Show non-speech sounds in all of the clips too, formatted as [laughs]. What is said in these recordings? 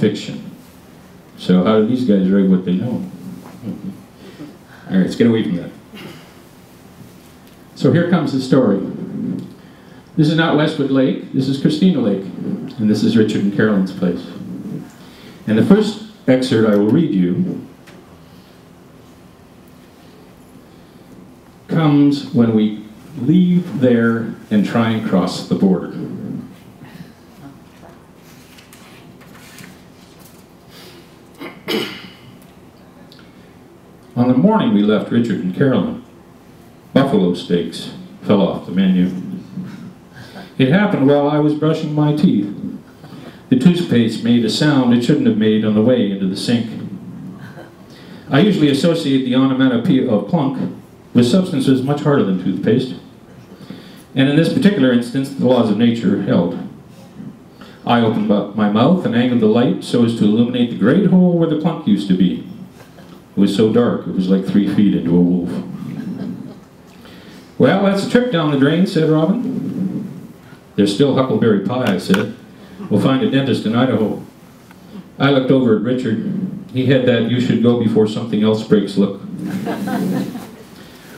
fiction. So how do these guys write what they know? All right, let's get away from that. So here comes the story. This is not Westwood Lake, this is Christina Lake, and this is Richard and Carolyn's place. And the first excerpt I will read you comes when we leave there and try and cross the border. On the morning we left Richard and Carolyn, buffalo steaks fell off the menu. It happened while I was brushing my teeth. The toothpaste made a sound it shouldn't have made on the way into the sink. I usually associate the onomatopoeia of plunk with substances much harder than toothpaste. And in this particular instance, the laws of nature held. I opened up my mouth and angled the light so as to illuminate the great hole where the plunk used to be. It was so dark, it was like three feet into a wolf. Well, that's a trip down the drain, said Robin. There's still huckleberry pie, I said. We'll find a dentist in Idaho. I looked over at Richard. He had that you should go before something else breaks look.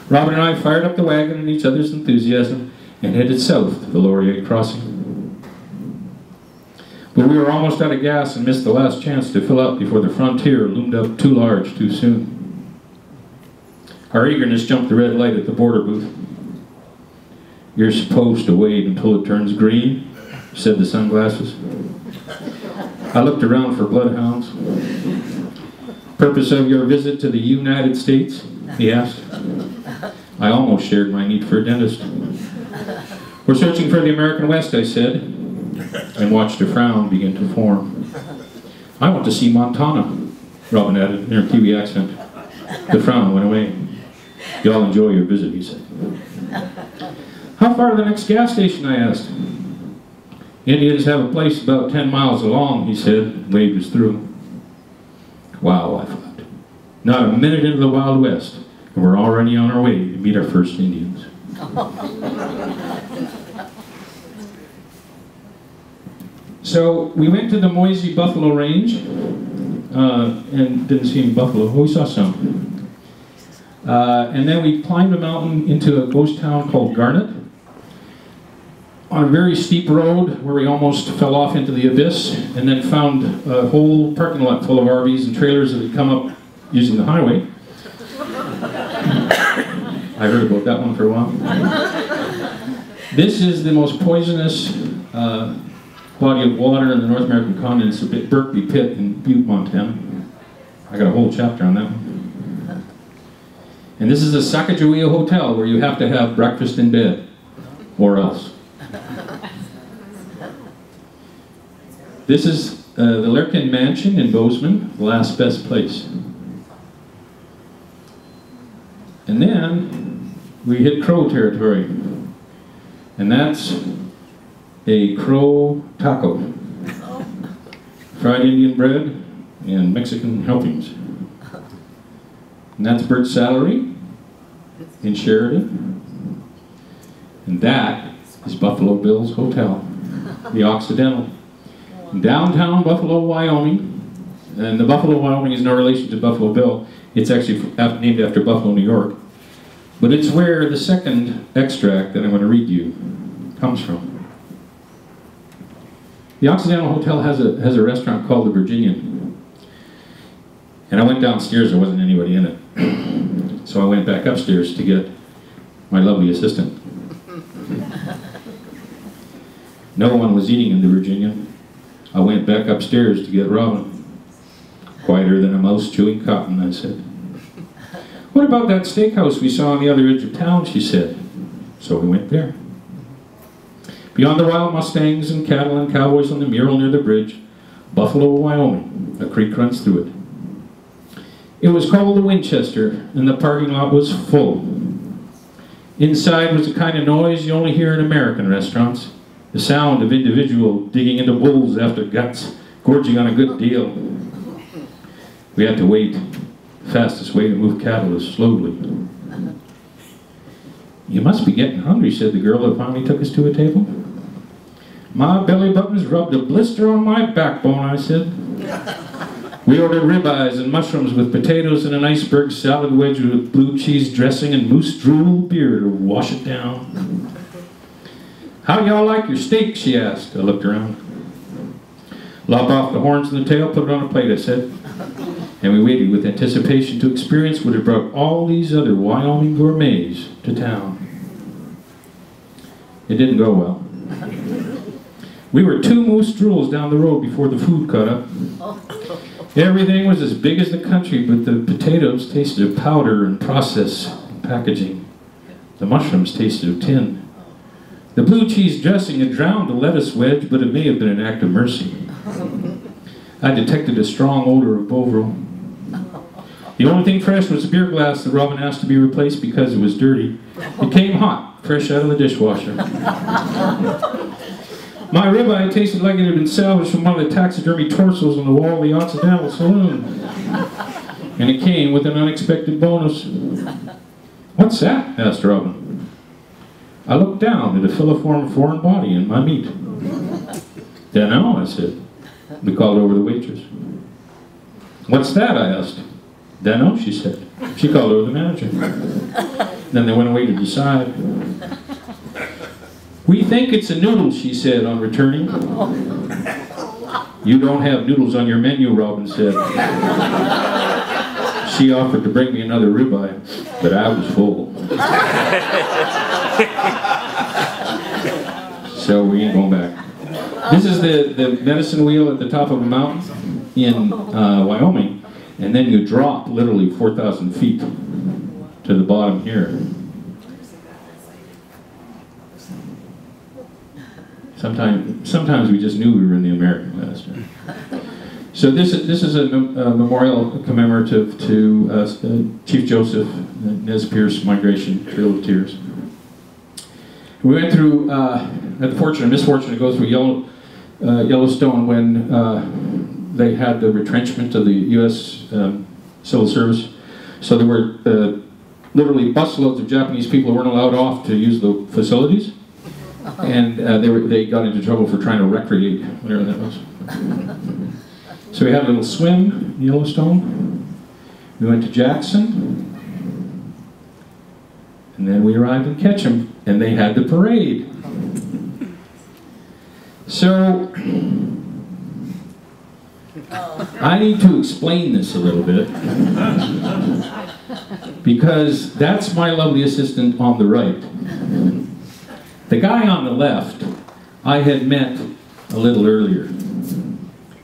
Robin and I fired up the wagon in each other's enthusiasm and headed south to the Laurier crossing. But we were almost out of gas and missed the last chance to fill up before the frontier loomed up too large too soon. Our eagerness jumped the red light at the border booth. You're supposed to wait until it turns green, said the sunglasses. I looked around for bloodhounds. Purpose of your visit to the United States? He asked. I almost shared my need for a dentist. We're searching for the American West, I said, and watched a frown begin to form. I want to see Montana, Robin added in her Kiwi accent. The frown went away. Y'all enjoy your visit, he said. How far to the next gas station, I asked. Indians have a place about 10 miles along, he said, waved us through. Wow, I thought. Not a minute into the Wild West, and we're already on our way to meet our first Indians. So we went to the Moiese Buffalo Range uh, and didn't see any buffalo. Oh, we saw some. Uh, and then we climbed a mountain into a ghost town called Garnet on a very steep road where we almost fell off into the abyss and then found a whole parking lot full of RVs and trailers that had come up using the highway. I heard about that one for a while. this is the most poisonous uh, body of water in the North American continent. The Berkeley Pit in Butte, Montana. I got a whole chapter on that one. And this is the Sacajawea Hotel where you have to have breakfast in bed, or else. This is uh, the Lerkin Mansion in Bozeman, the last best place. And then we hit Crow territory. And that's a Crow taco. Fried Indian bread and Mexican helpings. And that's Bert Salary in Sheridan. And that is Buffalo Bill's Hotel, the Occidental. Downtown Buffalo, Wyoming. And the Buffalo, Wyoming is no relation to Buffalo Bill. It's actually named after Buffalo, New York. But it's where the second extract that I'm going to read you comes from. The Occidental Hotel has a, has a restaurant called the Virginian. And I went downstairs, there wasn't anybody in it. so I went back upstairs to get my lovely assistant. no one was eating in the Virginian. I went back upstairs to get Robin. Quieter than a mouse chewing cotton, I said. What about that steakhouse we saw on the other edge of town, she said. So we went there. Beyond the wild Mustangs and cattle and cowboys on the mural near the bridge, Buffalo, Wyoming, a creek runs through it. It was called the Winchester, and the parking lot was full. Inside was the kind of noise you only hear in American restaurants, the sound of individual digging into bowls after guts, gorging on a good deal. We had to wait. The fastest way to move cattle is slowly. You must be getting hungry, said the girl that finally took us to a table. My belly button's rubbed a blister on my backbone, I said. We ordered ribeyes and mushrooms with potatoes and an iceberg salad wedge with blue cheese dressing and moose drool beer to wash it down. How y'all like your steak, she asked. I looked around. Lop off the horns and the tail, put it on a plate, I said. And we waited with anticipation to experience what had brought all these other Wyoming gourmets to town. It didn't go well. We were two moose drools down the road before the food caught up. Everything was as big as the country, but the potatoes tasted of powder and process and packaging. The mushrooms tasted of tin. The blue cheese dressing had drowned the lettuce wedge, but it may have been an act of mercy. I detected a strong odor of Bovril. The only thing fresh was a beer glass that Robin asked to be replaced because it was dirty. It came hot, fresh out of the dishwasher. My ribeye tasted like it had been salvaged from one of the taxidermy torsos on the wall of the Occidental Saloon. And it came with an unexpected bonus. What's that? asked Robin. I looked down at a filiform foreign body in my meat. Dunno, I said. We called over the waitress. What's that? I asked. Dunno, she said. She called over the manager. Then they went away to decide. We think it's a noodle, she said on returning. You don't have noodles on your menu, Robin said. She offered to bring me another ribeye, but I was full. so we ain't going back. This is the, the medicine wheel at the top of a mountain in uh, Wyoming, and then you drop literally 4,000 feet to the bottom here. Sometimes, sometimes we just knew we were in the American West. So this is, this is a, a memorial commemorative to uh, uh, Chief Joseph, Nez Perce Migration Trail of Tears. We went through, uh, had the fortune and misfortune to go through Yellow, uh, Yellowstone when uh, they had the retrenchment of the U.S. Um, Civil Service. So there were uh, literally busloads of Japanese people who weren't allowed off to use the facilities and uh, they, were, they got into trouble for trying to recreate, whatever that was. [laughs] so we had a little swim in Yellowstone. We went to Jackson. And then we arrived in Ketchum, and they had the parade. [laughs] So, I need to explain this a little bit. [laughs] Because that's my lovely assistant on the right. The guy on the left, I had met a little earlier.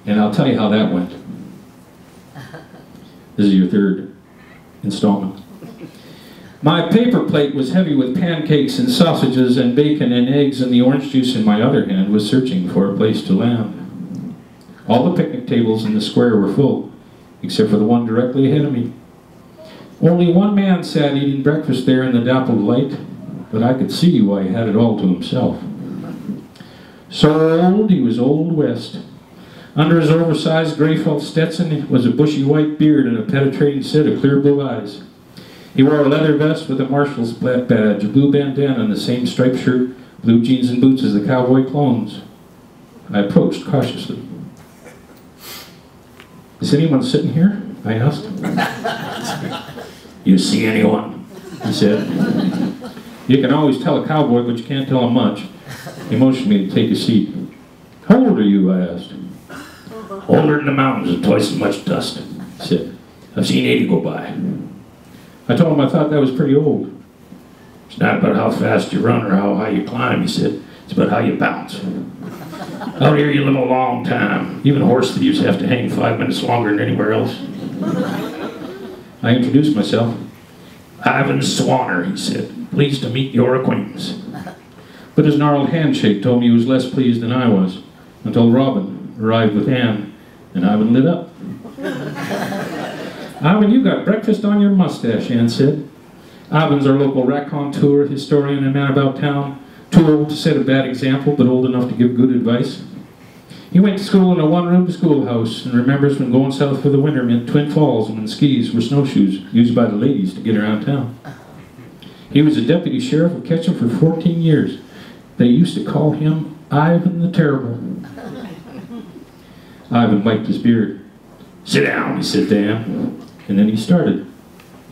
And I'll tell you how that went. This is your third installment. My paper plate was heavy with pancakes and sausages and bacon and eggs, and the orange juice in my other hand was searching for a place to land. All the picnic tables in the square were full, except for the one directly ahead of me. Only one man sat eating breakfast there in the dappled light, but I could see why he had it all to himself. So old, he was Old West. Under his oversized gray felt Stetson was a bushy white beard and a penetrating set of clear blue eyes. He wore a leather vest with a marshal's black badge, a blue bandana, and the same striped shirt, blue jeans, and boots as the cowboy clones. I approached cautiously. Is anyone sitting here? I asked. [laughs] you see anyone? He said. You can always tell a cowboy, but you can't tell him much. He motioned me to take a seat. How old are you? I asked. Older than the mountains and twice as much dust, he said. I've seen 80 go by. I told him I thought that was pretty old. It's not about how fast you run or how high you climb, he said. It's about how you bounce. Out here you live a long time. Even horse thieves have to hang five minutes longer than anywhere else. I introduced myself. Ivan Swanner, he said. Pleased to meet your acquaintance. But his gnarled handshake told me he was less pleased than I was, until Robin arrived with Anne, and [laughs] Ivan lit up. Ivan, you got breakfast on your mustache, Anne said. Ivan's our local raconteur, historian, and man about town. Too old to set a bad example, but old enough to give good advice. He went to school in a one-room schoolhouse and remembers when going south for the winter meant Twin Falls and when skis were snowshoes used by the ladies to get around town. He was a deputy sheriff of Ketchum for 14 years. They used to call him Ivan the Terrible. Ivan wiped his beard. Sit down, he said to. And then he started,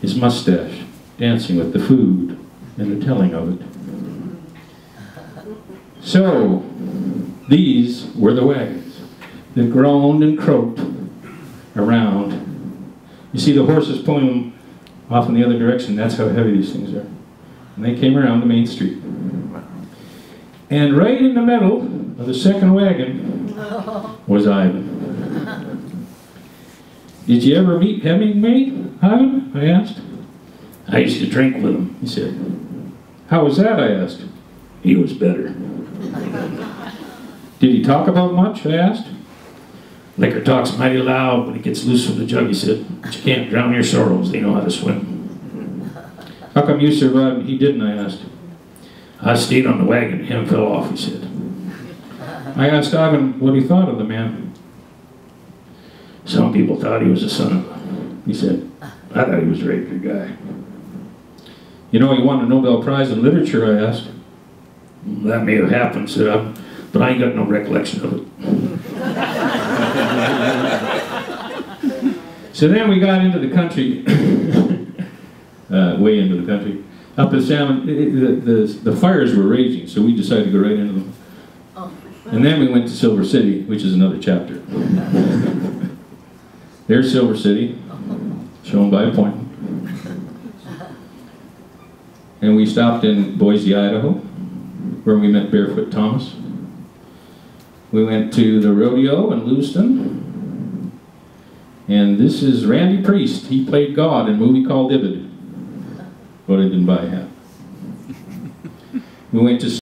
his mustache, dancing with the food and the telling of it. So, these were the wagons that groaned and croaked around. You see the horses pulling them off in the other direction. That's how heavy these things are. And they came around the main street. And right in the middle of the second wagon [laughs] was Ivan. Did you ever meet Hemingway, Ivan? I asked. I used to drink with him, he said. How was that? I asked. He was better. [laughs] Did he talk about much? I asked. Liquor talks mighty loud when it gets loose from the jug, he said. But you can't drown your sorrows, they know how to swim. How come you survived and he didn't? I asked. I stayed on the wagon, him fell off, he said. I asked Ivan what he thought of the man. Some people thought he was a son of a, he said. I thought he was a regular guy. You know, he won a Nobel Prize in Literature, I asked. That may have happened, said I, but I ain't got no recollection of it. so then we got into the country, [laughs] uh, way into the country. Up in Salmon, it, the, the, the fires were raging, so we decided to go right into them. And then we went to Silver City, which is another chapter. There's Silver City, shown by appointment. And we stopped in Boise, Idaho, where we met Barefoot Thomas. We went to the rodeo in Lewiston. And this is Randy Priest. He played God in a movie called Ibid. But I didn't buy a hat. We went to